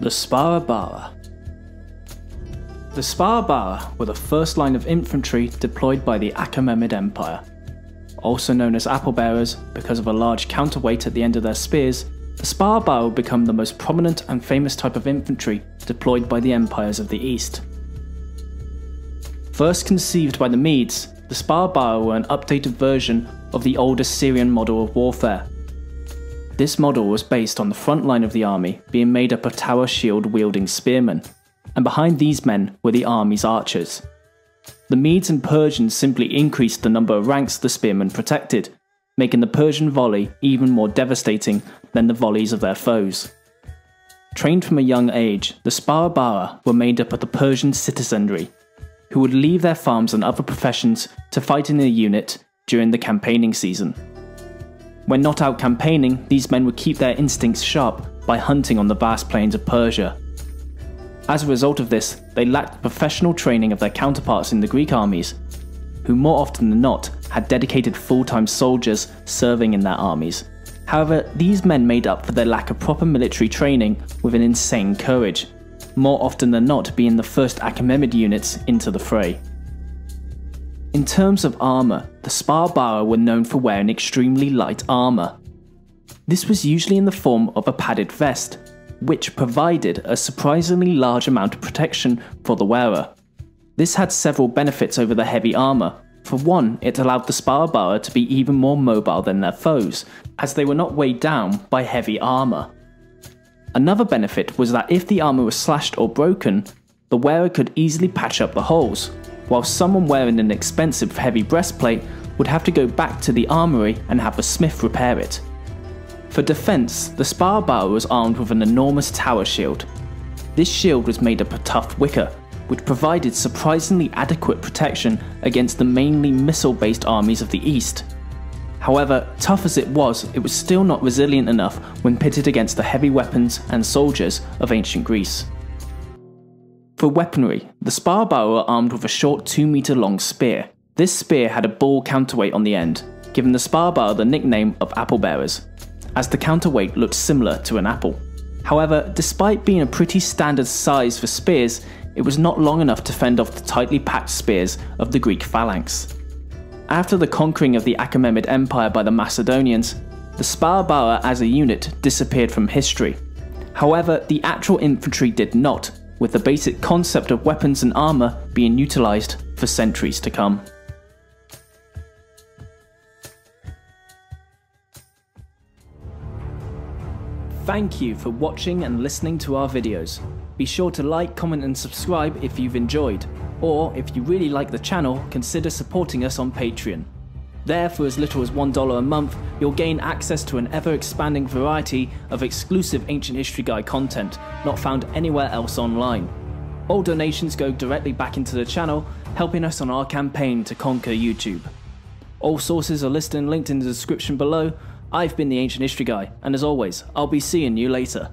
The Sparabara. The Sparabara were the first line of infantry deployed by the Achaemenid Empire. Also known as apple bearers because of a large counterweight at the end of their spears, the Sparabara would become the most prominent and famous type of infantry deployed by the empires of the East. First conceived by the Medes, the Sparabara were an updated version of the older Assyrian model of warfare, this model was based on the front line of the army being made up of tower shield wielding spearmen, and behind these men were the army's archers. The Medes and Persians simply increased the number of ranks the spearmen protected, making the Persian volley even more devastating than the volleys of their foes. Trained from a young age, the Sparabara were made up of the Persian citizenry, who would leave their farms and other professions to fight in a unit during the campaigning season. When not out campaigning, these men would keep their instincts sharp by hunting on the vast plains of Persia. As a result of this, they lacked the professional training of their counterparts in the Greek armies, who more often than not had dedicated full time soldiers serving in their armies. However, these men made up for their lack of proper military training with an insane courage, more often than not being the first Achaemenid units into the fray. In terms of armour, the Sparabara were known for wearing extremely light armour. This was usually in the form of a padded vest, which provided a surprisingly large amount of protection for the wearer. This had several benefits over the heavy armour. For one, it allowed the Sparabara to be even more mobile than their foes, as they were not weighed down by heavy armour. Another benefit was that if the armour was slashed or broken, the wearer could easily patch up the holes, while someone wearing an expensive heavy breastplate would have to go back to the armory and have a smith repair it. For defense, the Sparabara was armed with an enormous tower shield. This shield was made up of tough wicker, which provided surprisingly adequate protection against the mainly missile based armies of the East. However, tough as it was, it was still not resilient enough when pitted against the heavy weapons and soldiers of ancient Greece. For weaponry, the Bara were armed with a short 2 meter long spear. This spear had a ball counterweight on the end, giving the Bara the nickname of apple bearers, as the counterweight looked similar to an apple. However, despite being a pretty standard size for spears, it was not long enough to fend off the tightly packed spears of the Greek phalanx. After the conquering of the Achaemenid Empire by the Macedonians, the Sparabara as a unit disappeared from history. However, the actual infantry did not, with the basic concept of weapons and armour being utilised for centuries to come. Thank you for watching and listening to our videos. Be sure to like, comment and subscribe if you've enjoyed, or if you really like the channel, consider supporting us on Patreon. There, for as little as $1 a month, you'll gain access to an ever expanding variety of exclusive Ancient History Guy content not found anywhere else online. All donations go directly back into the channel, helping us on our campaign to conquer YouTube. All sources are listed and linked in the description below. I've been the Ancient History Guy, and as always, I'll be seeing you later.